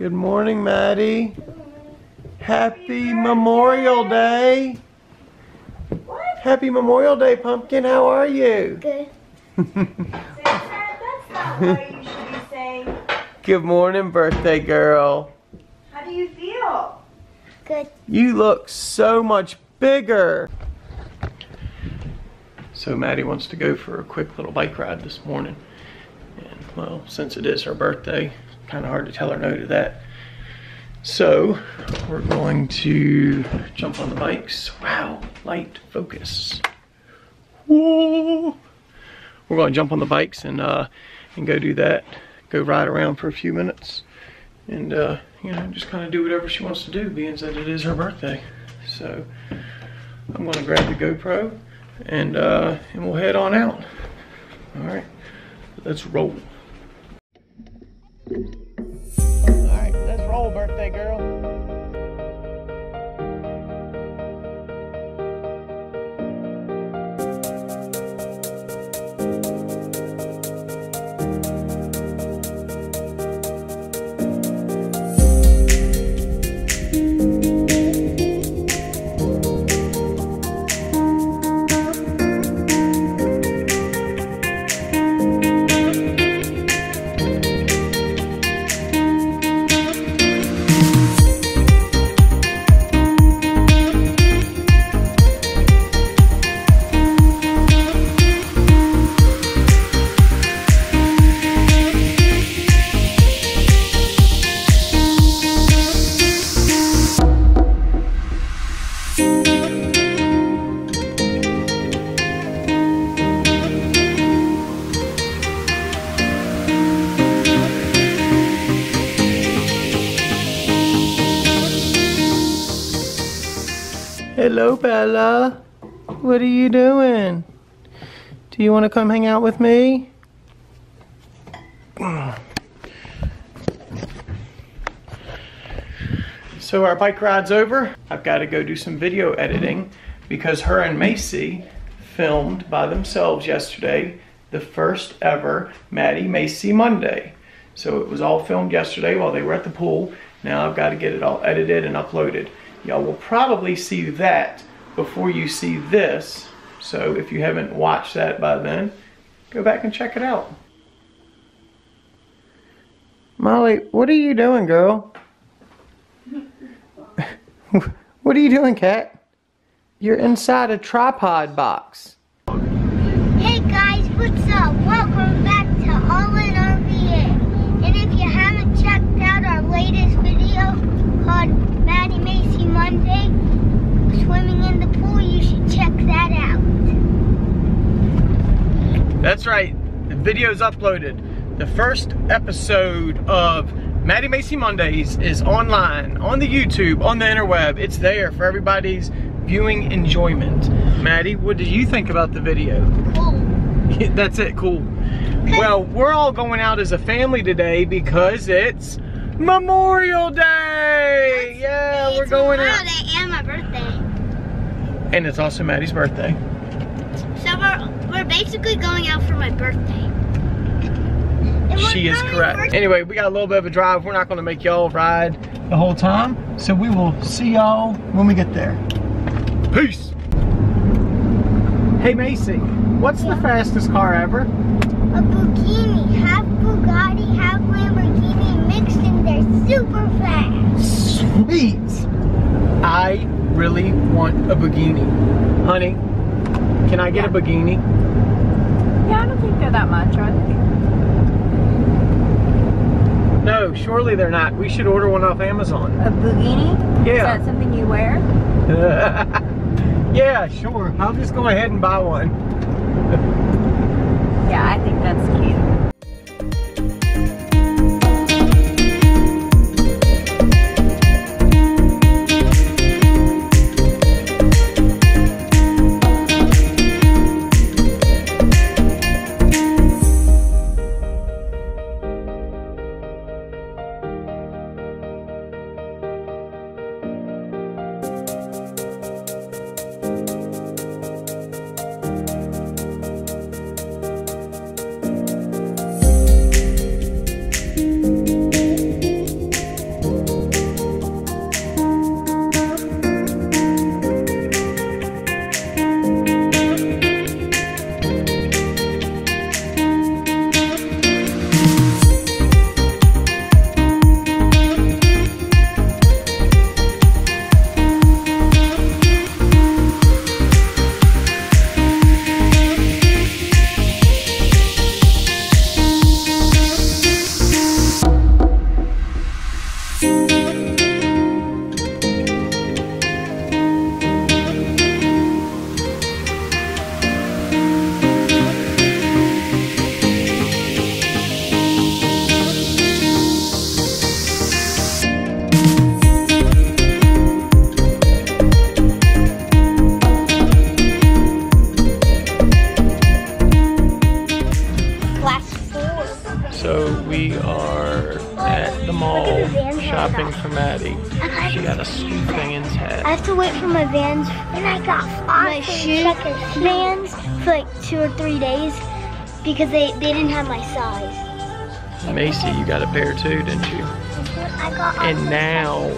Good morning, Maddie. Happy Memorial Day. Happy Memorial Day, Pumpkin. How are you? Good. That's not what you should be saying. Good morning, birthday girl. How do you feel? Good. You look so much bigger. So Maddie wants to go for a quick little bike ride this morning. And well, since it is her birthday, kind of hard to tell her no to that. So we're going to jump on the bikes. Wow, light focus. Whoa. We're going to jump on the bikes and uh, and go do that. Go ride around for a few minutes, and uh, you know just kind of do whatever she wants to do, being that it is her birthday. So I'm going to grab the GoPro and uh, and we'll head on out. All right, let's roll. Birthday girl. Hello, Bella. What are you doing? Do you want to come hang out with me? So our bike ride's over. I've got to go do some video editing because her and Macy filmed by themselves yesterday the first ever Maddie Macy Monday. So it was all filmed yesterday while they were at the pool. Now I've got to get it all edited and uploaded. Y'all will probably see that before you see this. So if you haven't watched that by then, go back and check it out. Molly, what are you doing, girl? what are you doing, cat? You're inside a tripod box. Hey guys, what's up? Welcome back to All in RVA. And if you haven't checked out our latest video called Maddie Macy Monday, swimming in the pool, you should check that out. That's right. The video's uploaded. The first episode of Maddie Macy Mondays is online, on the YouTube, on the interweb. It's there for everybody's viewing enjoyment. Maddie, what did you think about the video? Cool. That's it, cool. Well, we're all going out as a family today because it's Memorial Day! Yeah, we're going out. And my birthday. And it's also Maddie's birthday. So we're, we're basically going out for my birthday. She is correct. Anyway, we got a little bit of a drive. We're not going to make y'all ride the whole time. So we will see y'all when we get there. Peace. Hey Macy, what's the fastest car ever? A Bugini, half Bugatti, half Lamborghini mixed in they're super fast. Sweet. I really want a Bugini. Honey, can I get a bikini? Yeah, I don't think they're that much, are they? No, surely they're not. We should order one off Amazon. A bikini? Yeah. Is that something you wear? yeah, sure. I'll just go ahead and buy one. Yeah, I think that's cute. The we are at the van shopping for Maddie. She got a sweet Vans I have to wait for my vans and I got my shoe vans for like two or three days because they, they didn't have my size. Macy, you got a pair too, didn't you? Mm-hmm. And now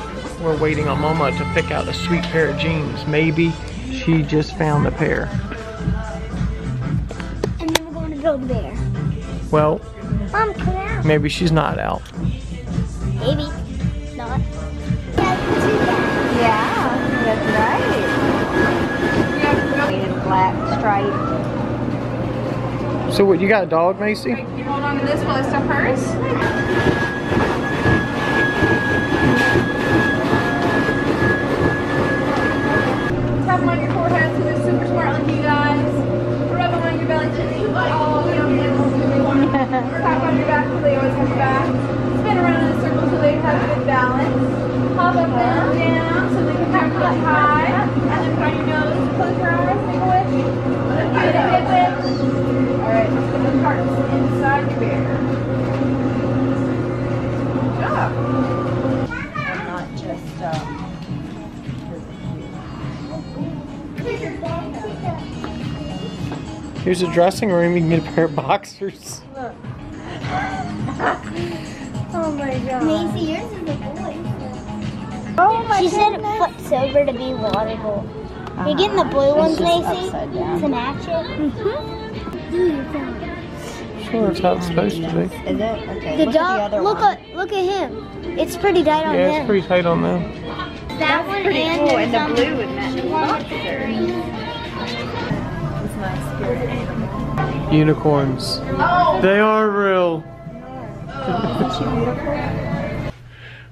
we're waiting on Mama to pick out a sweet pair of jeans. Maybe she just found a pair. and then we're going to build a bear. Well, Mom, come out. maybe she's not out. Maybe not. Yeah, that's right. And black stripe. So what, you got a dog, Macy? You hold on to this while I stuff hers. Tap them on your forehead so they're super smart like you guys. Rub them on your belly so they all get on the Tap on your back so they always have your back. Spin around in a circle so they have good balance. Hop up and down so they can have really high. And then put on your nose. Close your eyes. Make a wish. Give it big wish. Alright, let's put the parts inside your bear. Good job. Not just, um, Here's a dressing room. You can get a pair of boxers. Oh my god. Macy, yours is a boy. Oh my She said it flips over to be waterable. You're getting the blue ones, Macy, to match it. Mm-hmm. Sure, it's how it's supposed to be. Is it? Okay. The look dog, at the other look one. at look at him. It's pretty tight on Yeah, him. it's pretty tight on them. that one Pretty and cool, there's, and the blue with matching boxers. It's my spirit animal. Unicorns. Oh! They are real.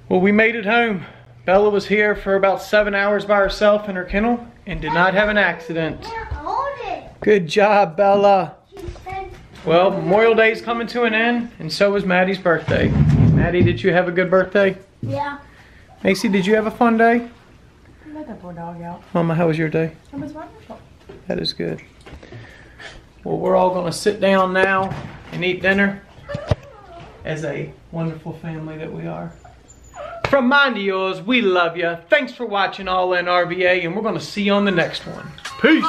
well, we made it home. Bella was here for about seven hours by herself in her kennel and did not have an accident. Hold it. Good job, Bella. Well, Memorial Day is coming to an end, and so was Maddie's birthday. Maddie, did you have a good birthday? yeah. Macy, did you have a fun day? Let that poor dog out. Mama, how was your day? It was wonderful. That is good. Well, we're all gonna sit down now and eat dinner as a wonderful family that we are. From mine to yours, we love you. Thanks for watching All In RVA, and we're gonna see you on the next one. Peace.